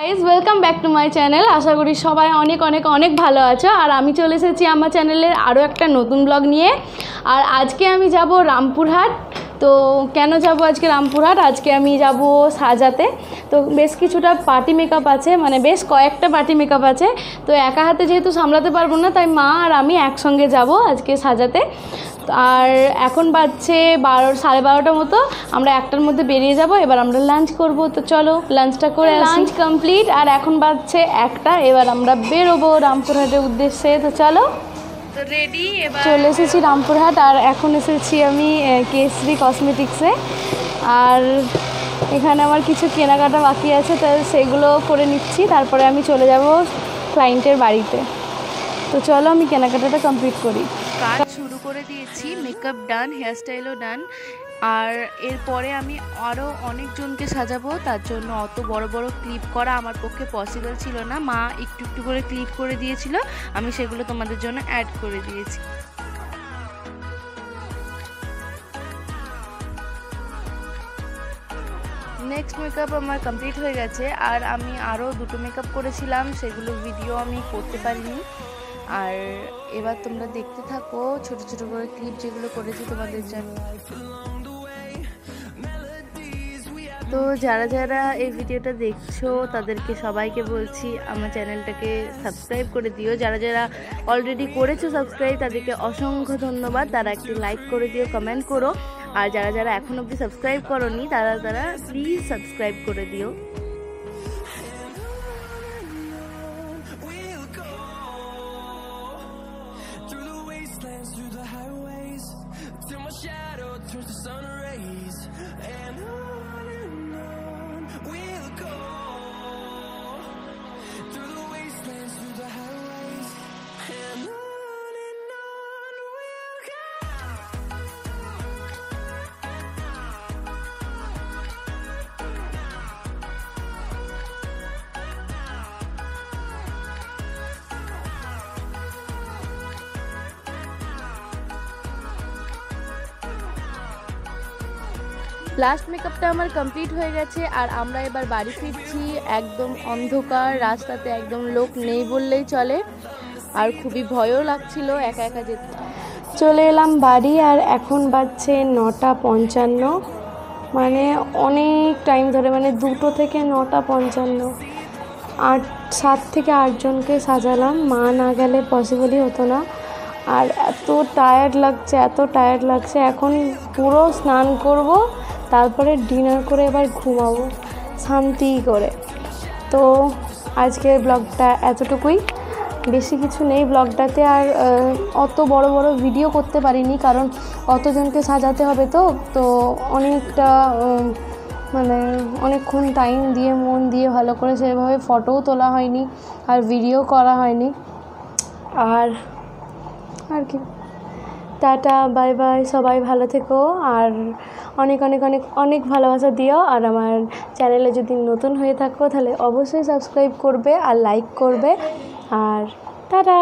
Guys welcome back to my channel আশা করি সবাই অনেক অনেক অনেক ভালো আছো। আর আমি চলে এসেছি আমার চ্যানেলের আরও একটা নতুন ব্লগ নিয়ে। আর আজকে আমি যাব রামপুরহাট। তো কেন যাব আজকে রামপুরহাট? আজকে আমি যাব সাজাতে। তো বেশ কিছুটা পার্টি মেকআপ আছে মানে বেশ কয়েকটা পার্টি মেকআপ আছে। তো একা হাতে যেহেতু সামলাতে পারব না, তাই মা আর আমি একসঙ্গে যাব আজকে সাজাতে। আর এখন বাজছে বারো, সাড়ে বারোটা মতো, আমরা একটার মধ্যে বেরিয়ে যাব, এবার আমরা লাঞ্চ করব। তো চলো লাঞ্চটা করে লাঞ্চ কমপ্লিট আর এখন বাজছে একটা, এবার আমরা বেরোবো রামপুরহাটের উদ্দেশ্যে। তো চলো। তো রেডি এবার চলে এসেছি রামপুরহাট আর এখন এসেছি আমি কেসরি কসমেটিক্সে আর এখানে আমার কিছু কেনাকাটা বাকি আছে তো সেগুলো করে নিচ্ছি। তারপরে আমি চলে যাব ক্লায়েন্টের বাড়িতে। তো চলো আমি কেনাকাটাটা কমপ্লিট করি। কাজ শুরু করে দিয়েছি মেকআপ ডান হেয়ারস্টাইলও ডান আর এরপরে আমি আরও অনেকজনকে সাজাবো, তার জন্য অত বড় বড় ক্লিপ করা আমার পক্ষে পসিবল ছিল না। মা একটু একটু করে ক্লিপ করে দিয়েছিল, আমি সেগুলো তোমাদের জন্য অ্যাড করে দিয়েছি। নেক্সট মেকআপ আমার কমপ্লিট হয়ে গেছে, আর আমি আরও দুটো মেকআপ করেছিলাম, সেগুলো ভিডিও আমি করতে পারিনি। আর এবার তোমরা দেখতে থাকো, ছোট ছোট করে ক্লিপ যেগুলো করেছি তোমাদের জন্য। তো যারা যারা এই ভিডিওটা দেখছ তাদেরকে সবাইকে বলছি আমার চ্যানেলটাকে সাবস্ক্রাইব করে দিও। যারা যারা অলরেডি করেছ সাবস্ক্রাইব তাদেরকে অসংখ্য ধন্যবাদ। তারা একটি লাইক করে দিও কমেন্ট করো। আর যারা যারা এখন অবধি সাবস্ক্রাইব করনি তারা তারা প্লিজ সাবস্ক্রাইব করে দিও। Till my shadow turns to sun rays, and on we'll go. Last মেকআপটা আমার কমপ্লিট হয়ে গেছে, আর আমরা এবার বাড়ি ফিরছি। একদম অন্ধকার, রাস্তাতে একদম লোক নেই বললেই চলে। আর খুবই ভয়ও লাগছিল, একা একা যেতে। চলে এলাম বাড়ি, আর এখন বাজছে নটা পঞ্চান্ন। মানে অনেক টাইম ধরে মানে দুটো থেকে নটা পঞ্চান্ন। আট, সাত থেকে আটজনকে সাজালাম। মা না গেলে পসিবলই হতো না। আর এত টায়ার্ড লাগছে, এত টায়ার্ড লাগছে। এখন পুরো স্নান করব তারপরে ডিনার করে এবার ঘুমাবো শান্তি করে। তো আজকের ব্লগটা এতটুকুই। বেশি কিছু নেই ব্লগটাতে আর অত বড় বড় ভিডিও করতে পারিনি, কারণ অতজনকে সাজাতে হবে তো। তো অনেকটা মানে অনেকক্ষণ টাইম দিয়ে, মন দিয়ে ভালো করে সেভাবে ফটোও তোলা হয়নি আর ভিডিও করা হয়নি। আর আর কি। টাটা, বাই বাই, সবাই ভালো থেকো। আর অনেক অনেক অনেক অনেক ভালোবাসা দিও। আর আমার চ্যানেলে যদি নতুন হয়ে থাকো, তাহলে অবশ্যই সাবস্ক্রাইব করবে আর লাইক করবে। আর টাটা!